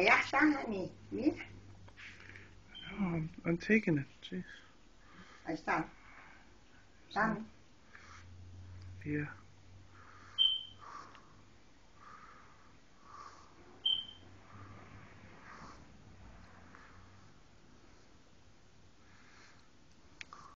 Are you staring at me? Me? No, I'm, I'm taking it. Jeez. I stand. Stand. Yeah.